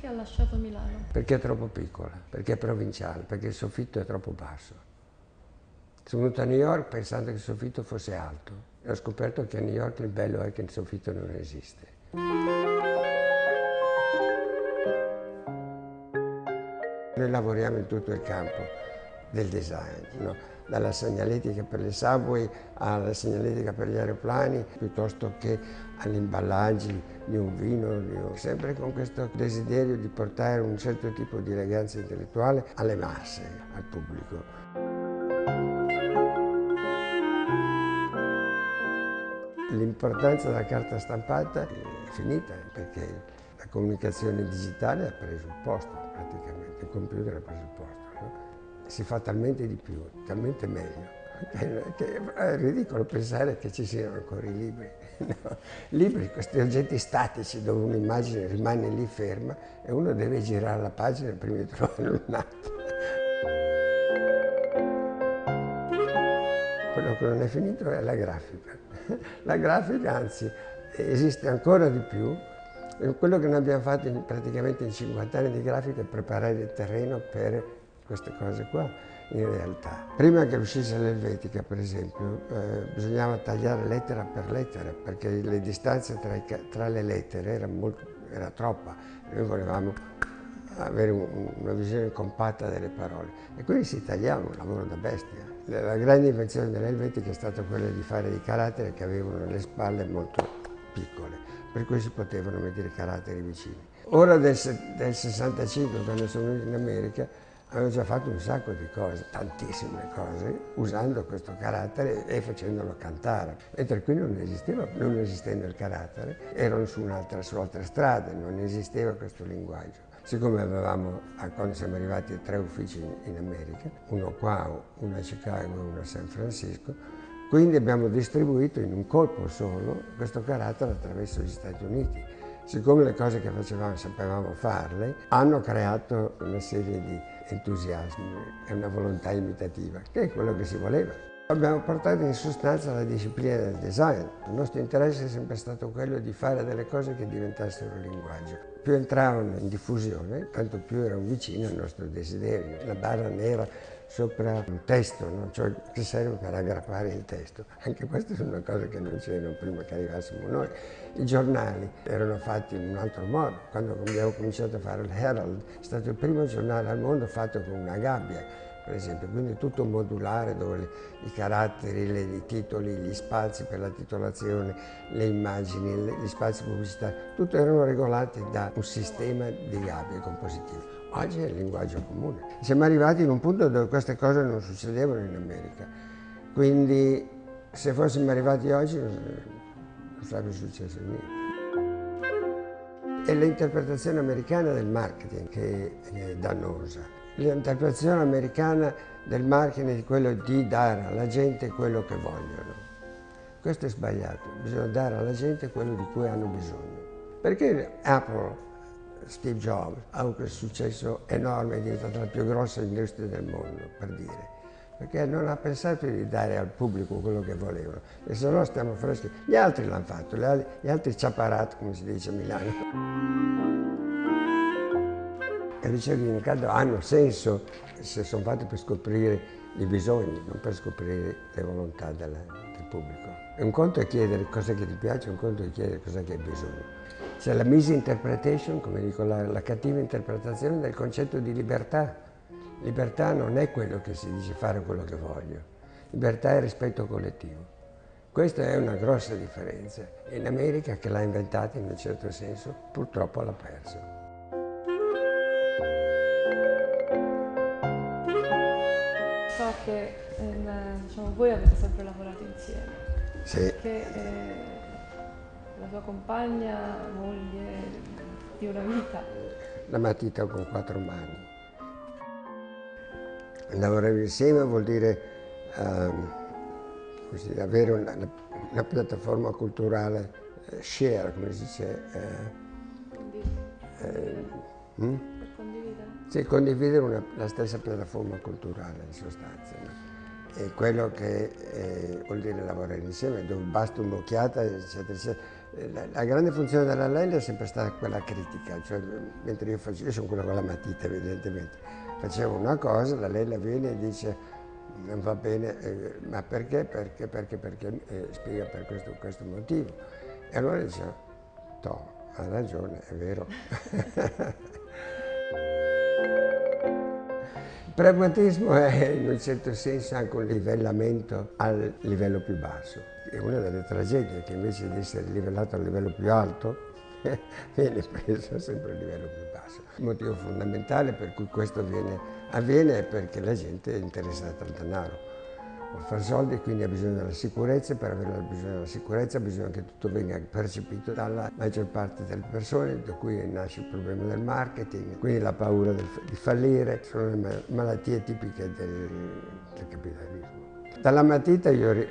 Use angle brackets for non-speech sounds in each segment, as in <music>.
Perché ha lasciato Milano? Perché è troppo piccola, perché è provinciale, perché il soffitto è troppo basso. Sono venuto a New York pensando che il soffitto fosse alto e ho scoperto che a New York il bello è che il soffitto non esiste. Noi lavoriamo in tutto il campo del design, no? Dalla segnaletica per le subway alla segnaletica per gli aeroplani, piuttosto che agli imballaggi di un vino, di un... sempre con questo desiderio di portare un certo tipo di eleganza intellettuale alle masse, al pubblico. L'importanza della carta stampata è finita perché la comunicazione digitale ha preso il posto praticamente, il computer ha preso il posto. Si fa talmente di più, talmente meglio, <laughs> che è ridicolo pensare che ci siano ancora i libri. <laughs> No? Libri, questi oggetti statici dove un'immagine rimane lì ferma e uno deve girare la pagina prima di trovare un altro. <laughs> Quello che non è finito è la grafica. La grafica anzi esiste ancora di più. Quello che noi abbiamo fatto in, praticamente in 50 anni di grafica è preparare il terreno per queste cose qua in realtà. Prima che uscisse l'Elvetica, per esempio, eh, bisognava tagliare lettera per lettera perché le distanze tra, i, tra le lettere era, molto, era troppa. Noi volevamo avere un, una visione compatta delle parole e quindi si tagliava un lavoro da bestia. La grande invenzione dell'Elvetica è stata quella di fare dei caratteri che avevano le spalle molto piccole, per cui si potevano mettere caratteri vicini. Ora del, del 65, quando sono venuto in America, avevo già fatto un sacco di cose, tantissime cose, usando questo carattere e facendolo cantare. Mentre qui non esisteva, non esistendo il carattere, erano su un'altra, su altre strade, non esisteva questo linguaggio. Siccome avevamo, quando siamo arrivati, tre uffici in America, uno qua, uno a Chicago e uno a San Francisco, quindi abbiamo distribuito in un colpo solo questo carattere attraverso gli Stati Uniti. Siccome le cose che facevamo sapevamo farle, hanno creato una serie di entusiasmi e una volontà imitativa, che è quello che si voleva. Abbiamo portato in sostanza la disciplina del design. Il nostro interesse è sempre stato quello di fare delle cose che diventassero linguaggio. Più entravano in diffusione, tanto più erano vicine al nostro desiderio. La barra nera sopra un testo, no? cioè che serve per aggrappare il testo. Anche queste sono cose che non c'erano prima che arrivassimo noi. I giornali erano fatti in un altro modo. Quando abbiamo cominciato a fare il Herald, è stato il primo giornale al mondo fatto con una gabbia per esempio, quindi tutto modulare dove le, i caratteri, le, i titoli, gli spazi per la titolazione, le immagini, le, gli spazi pubblicitari, tutto erano regolati da un sistema di gabbie compositive. Oggi è il linguaggio comune. Siamo arrivati in un punto dove queste cose non succedevano in America, quindi se fossimo arrivati oggi non, sarebbe successo niente. È l'interpretazione americana del marketing che è dannosa l'interpretazione americana del marketing è quello di dare alla gente quello che vogliono. Questo è sbagliato, bisogna dare alla gente quello di cui hanno bisogno. Perché Apple, Steve Jobs, ha avuto un successo enorme, è diventata la più grossa industria del mondo, per dire? Perché non ha pensato di dare al pubblico quello che volevano, e se no stiamo freschi. Gli altri l'hanno fatto, gli altri ciaparat, come si dice a Milano le ricerche di mercato hanno senso se sono fatte per scoprire i bisogni, non per scoprire le volontà del, del pubblico. Un conto è chiedere cosa che ti piace, un conto è chiedere cosa che hai bisogno. C'è la misinterpretation, come dico, la, la cattiva interpretazione del concetto di libertà. Libertà non è quello che si dice fare quello che voglio, libertà è rispetto collettivo. Questa è una grossa differenza. In America, che l'ha inventata in un certo senso, purtroppo l'ha perso. che eh, diciamo, voi avete sempre lavorato insieme. Sì. Che eh, tua compagna, moglie di una vita. La matita con quattro mani. Lavorare insieme vuol dire um, così, avere una, una, piattaforma culturale eh, share, come si dice. Eh, eh, hm? Sì, condividere una, la stessa piattaforma culturale in sostanza. No? È quello che eh, vuol dire lavorare insieme, dove basta un'occhiata, eccetera, eccetera. La, grande funzione della lella è sempre stata quella critica, cioè, mentre io facevo, io sono quello con la matita evidentemente, facevo una cosa, la lella viene e dice non va bene, eh, ma perché, perché, perché, perché, eh, spiega per questo, questo motivo. E allora dice, to, ha ragione, è vero. <laughs> pragmatismo è in un certo senso anche un livellamento al livello più basso. È una delle tragedie che invece di essere livellato al livello più alto <laughs> viene preso sempre al livello più basso. Il motivo fondamentale per cui questo viene, avviene è perché la gente è interessata al denaro per fare soldi quindi ha bisogno della sicurezza, per avere bisogno della sicurezza bisogna che tutto venga percepito dalla maggior parte delle persone, da cui nasce il problema del marketing, quindi la paura del, di fallire, sono le malattie tipiche del, del capitalismo. Dalla matita io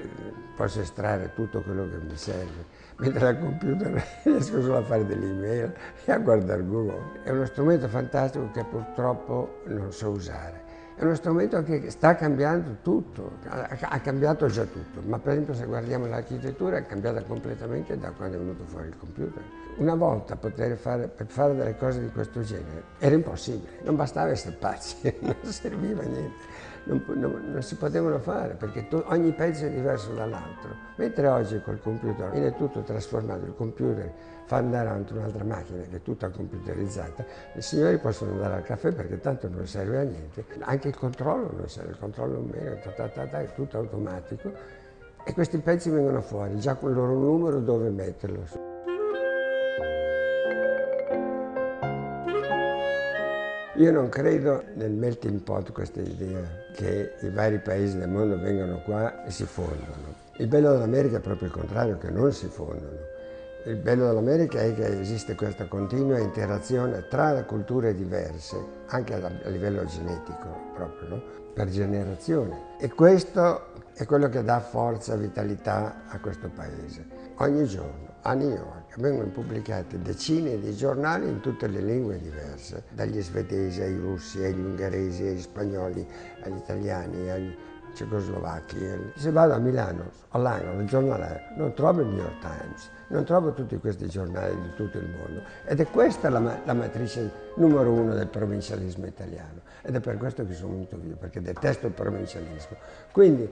posso estrarre tutto quello che mi serve, mentre al computer <laughs> riesco solo a fare delle email e a guardare Google. È uno strumento fantastico che purtroppo non so usare è uno strumento che sta cambiando tutto, ha cambiato già tutto, ma per esempio se guardiamo l'architettura è cambiata completamente da quando è venuto fuori il computer. Una volta poter fare, per fare delle cose di questo genere era impossibile, non bastava essere pazzi, <laughs> non serviva niente, non, non, non si potevano fare perché to, ogni pezzo è diverso dall'altro, mentre oggi col computer viene tutto trasformato, il computer fa andare avanti un'altra macchina che è tutta computerizzata, i signori possono andare al caffè perché tanto non serve a niente, anche il controllo non serve, il controllo meno, ta, ta, ta, ta, è tutto automatico e questi pezzi vengono fuori, già con il loro numero dove metterlo. Io non credo nel melting pot questa idea che i vari paesi del mondo vengano qua e si fondono. Il bello dell'America è proprio il contrario, che non si fondono. Il bello dell'America è che esiste questa continua interazione tra culture diverse, anche a livello genetico proprio, per generazione. E questo è quello che dà forza e vitalità a questo paese. Ogni giorno a New York vengono pubblicati decine di giornali in tutte le lingue diverse, dagli svedesi ai russi, agli ungheresi, agli spagnoli, agli italiani, agli cecoslovacchi. Se vado a Milano, all'angolo, il giornale, non trovo il New York Times, non trovo tutti questi giornali di tutto il mondo. Ed è questa la, la matrice numero uno del provincialismo italiano. Ed è per questo che sono venuto via, perché detesto il provincialismo. Quindi,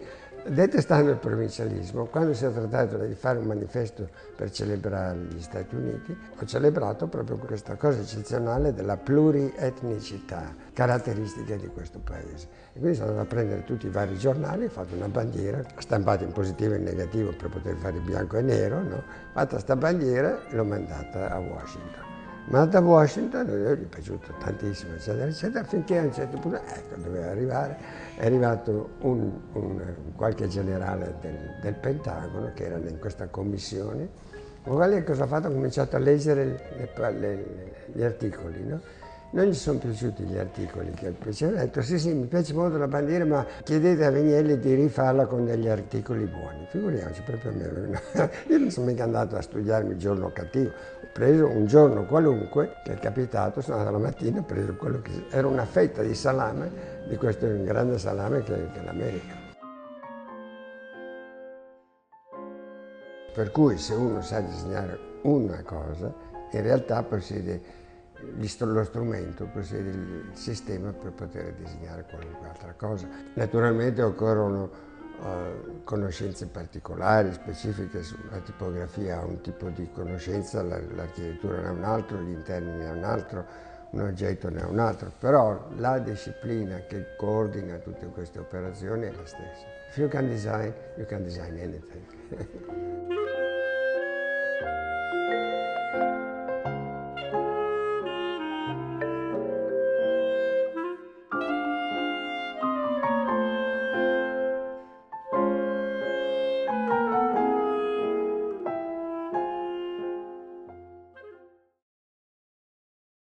detestando il provincialismo, quando si è trattato di fare un manifesto per celebrare gli Stati Uniti, ho celebrato proprio questa cosa eccezionale della plurietnicità, caratteristica di questo paese. E quindi sono andato a prendere tutti i vari giornali, ho fatto una bandiera, stampata in positivo e in negativo per poter fare bianco e nero, no? fatta questa bandiera e l'ho mandata a Washington. Mandata a Washington, gli è piaciuto tantissimo, eccetera, eccetera, finché a un certo punto, ecco, doveva arrivare, è arrivato un, un, qualche generale del, del, Pentagono che era in questa commissione, ma guarda cosa ha fatto? Ha cominciato a leggere le, le, gli articoli, no? Non gli sono piaciuti gli articoli che piacevano, ha detto sì sì mi piace molto la bandiera ma chiedete a Vignelli di rifarla con degli articoli buoni, figuriamoci proprio a me, <laughs> io non sono mica andato a studiarmi il giorno cattivo, ho preso un giorno qualunque che è capitato, sono andato la mattina, ho preso quello che era una fetta di salame, di questo grande salame che, è l'America. Per cui se uno sa disegnare una cosa, in realtà possiede lo strumento, possiede il sistema per poter disegnare qualunque altra cosa. Naturalmente occorrono uh, conoscenze particolari, specifiche sulla tipografia, ha un tipo di conoscenza, l'architettura ne ha un altro, gli interni ne ha un altro, un oggetto ne ha un altro, però la disciplina che coordina tutte queste operazioni è la stessa. If you can design, you can design anything. <laughs>